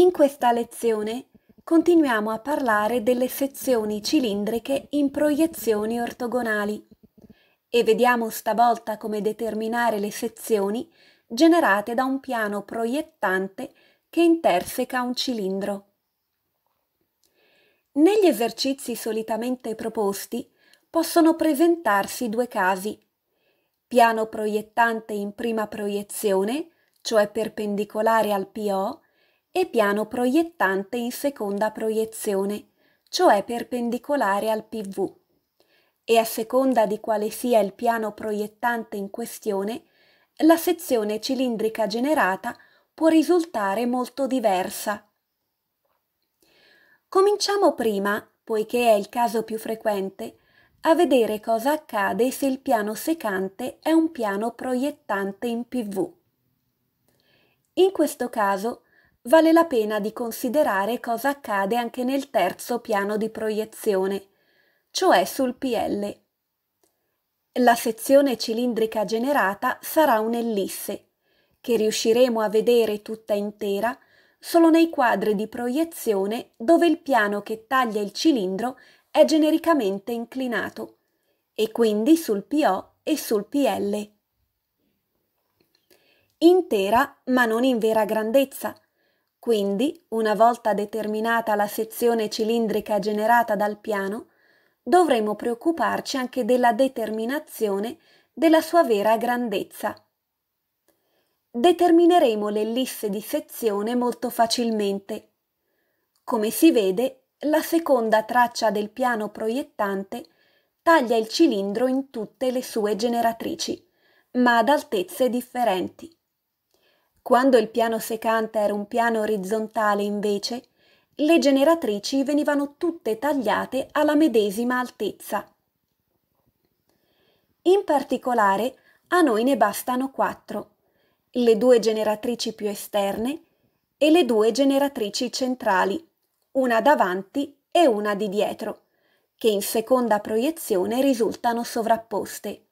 In questa lezione continuiamo a parlare delle sezioni cilindriche in proiezioni ortogonali e vediamo stavolta come determinare le sezioni generate da un piano proiettante che interseca un cilindro. Negli esercizi solitamente proposti possono presentarsi due casi. Piano proiettante in prima proiezione, cioè perpendicolare al PO, e piano proiettante in seconda proiezione, cioè perpendicolare al PV. E a seconda di quale sia il piano proiettante in questione, la sezione cilindrica generata può risultare molto diversa. Cominciamo prima, poiché è il caso più frequente, a vedere cosa accade se il piano secante è un piano proiettante in PV. In questo caso vale la pena di considerare cosa accade anche nel terzo piano di proiezione, cioè sul PL. La sezione cilindrica generata sarà un'ellisse, che riusciremo a vedere tutta intera solo nei quadri di proiezione dove il piano che taglia il cilindro è genericamente inclinato, e quindi sul PO e sul PL. Intera, ma non in vera grandezza, quindi, una volta determinata la sezione cilindrica generata dal piano, dovremo preoccuparci anche della determinazione della sua vera grandezza. Determineremo l'ellisse di sezione molto facilmente. Come si vede, la seconda traccia del piano proiettante taglia il cilindro in tutte le sue generatrici, ma ad altezze differenti. Quando il piano secante era un piano orizzontale, invece, le generatrici venivano tutte tagliate alla medesima altezza. In particolare, a noi ne bastano quattro, le due generatrici più esterne e le due generatrici centrali, una davanti e una di dietro, che in seconda proiezione risultano sovrapposte.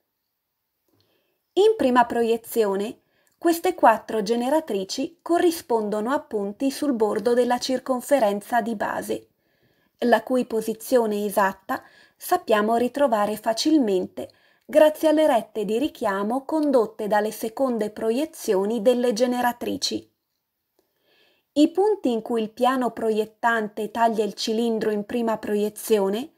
In prima proiezione queste quattro generatrici corrispondono a punti sul bordo della circonferenza di base, la cui posizione esatta sappiamo ritrovare facilmente grazie alle rette di richiamo condotte dalle seconde proiezioni delle generatrici. I punti in cui il piano proiettante taglia il cilindro in prima proiezione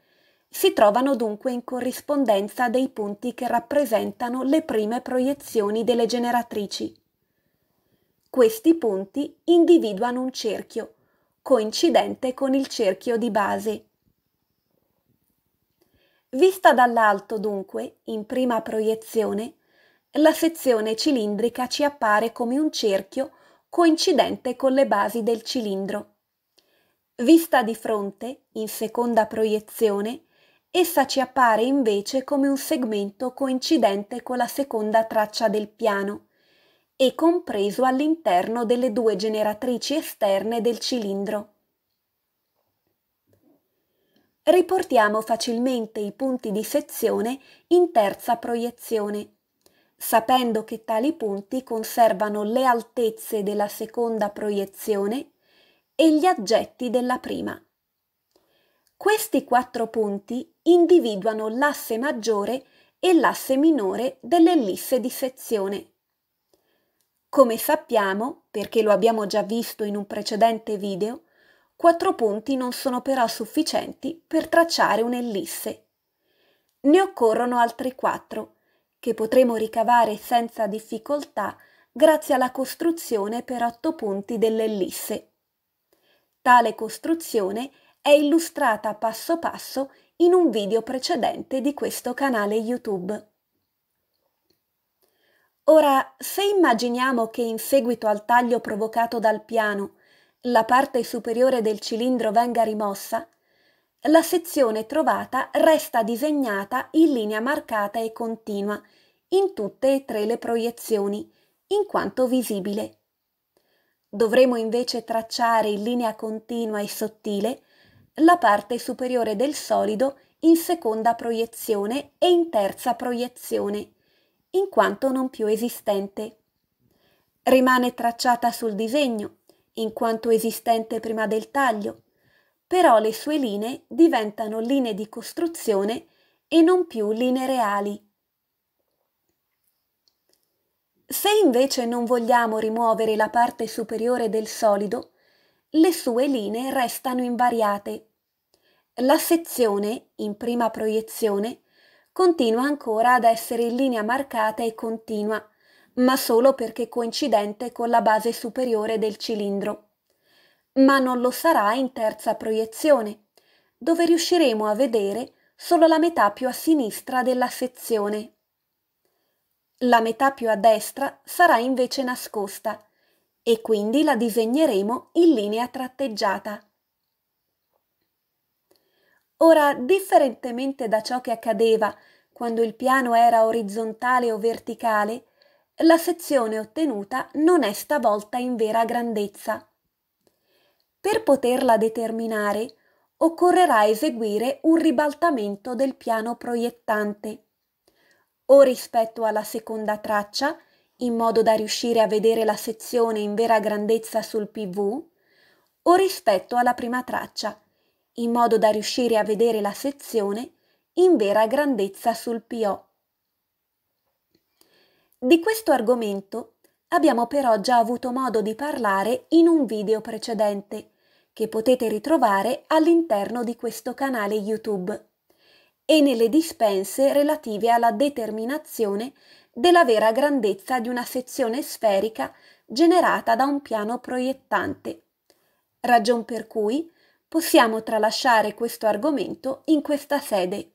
si trovano dunque in corrispondenza dei punti che rappresentano le prime proiezioni delle generatrici. Questi punti individuano un cerchio, coincidente con il cerchio di base. Vista dall'alto dunque, in prima proiezione, la sezione cilindrica ci appare come un cerchio coincidente con le basi del cilindro. Vista di fronte, in seconda proiezione, essa ci appare invece come un segmento coincidente con la seconda traccia del piano e compreso all'interno delle due generatrici esterne del cilindro. Riportiamo facilmente i punti di sezione in terza proiezione, sapendo che tali punti conservano le altezze della seconda proiezione e gli aggetti della prima. Questi quattro punti individuano l'asse maggiore e l'asse minore dell'ellisse di sezione. Come sappiamo, perché lo abbiamo già visto in un precedente video, quattro punti non sono però sufficienti per tracciare un'ellisse. Ne occorrono altri quattro, che potremo ricavare senza difficoltà grazie alla costruzione per otto punti dell'ellisse. Tale costruzione è illustrata passo passo in un video precedente di questo canale YouTube. Ora, se immaginiamo che in seguito al taglio provocato dal piano la parte superiore del cilindro venga rimossa, la sezione trovata resta disegnata in linea marcata e continua in tutte e tre le proiezioni, in quanto visibile. Dovremo invece tracciare in linea continua e sottile la parte superiore del solido in seconda proiezione e in terza proiezione, in quanto non più esistente. Rimane tracciata sul disegno in quanto esistente prima del taglio, però le sue linee diventano linee di costruzione e non più linee reali. Se invece non vogliamo rimuovere la parte superiore del solido, le sue linee restano invariate. La sezione, in prima proiezione, continua ancora ad essere in linea marcata e continua, ma solo perché coincidente con la base superiore del cilindro. Ma non lo sarà in terza proiezione, dove riusciremo a vedere solo la metà più a sinistra della sezione. La metà più a destra sarà invece nascosta e quindi la disegneremo in linea tratteggiata. Ora, differentemente da ciò che accadeva quando il piano era orizzontale o verticale, la sezione ottenuta non è stavolta in vera grandezza. Per poterla determinare occorrerà eseguire un ribaltamento del piano proiettante, o rispetto alla seconda traccia, in modo da riuscire a vedere la sezione in vera grandezza sul PV, o rispetto alla prima traccia, in modo da riuscire a vedere la sezione in vera grandezza sul PO. Di questo argomento abbiamo però già avuto modo di parlare in un video precedente che potete ritrovare all'interno di questo canale YouTube e nelle dispense relative alla determinazione della vera grandezza di una sezione sferica generata da un piano proiettante, ragion per cui possiamo tralasciare questo argomento in questa sede.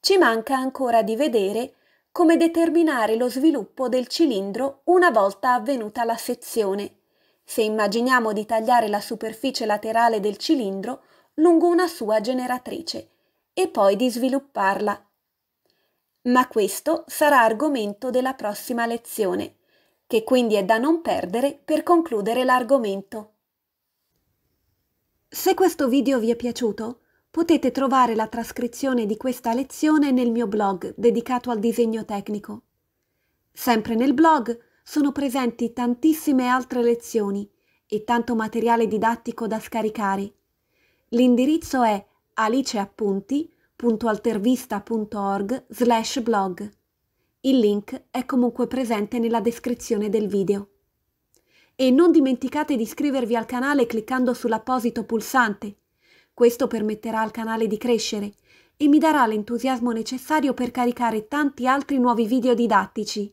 Ci manca ancora di vedere come determinare lo sviluppo del cilindro una volta avvenuta la sezione, se immaginiamo di tagliare la superficie laterale del cilindro lungo una sua generatrice e poi di svilupparla. Ma questo sarà argomento della prossima lezione, che quindi è da non perdere per concludere l'argomento. Se questo video vi è piaciuto, potete trovare la trascrizione di questa lezione nel mio blog dedicato al disegno tecnico. Sempre nel blog sono presenti tantissime altre lezioni e tanto materiale didattico da scaricare. L'indirizzo è aliceappunti.altervista.org slash blog. Il link è comunque presente nella descrizione del video. E non dimenticate di iscrivervi al canale cliccando sull'apposito pulsante questo permetterà al canale di crescere e mi darà l'entusiasmo necessario per caricare tanti altri nuovi video didattici.